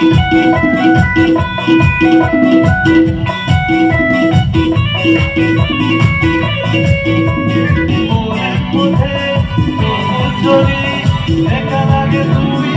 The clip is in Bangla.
মনে মনে সবুজ চলি একা লাগে তুমি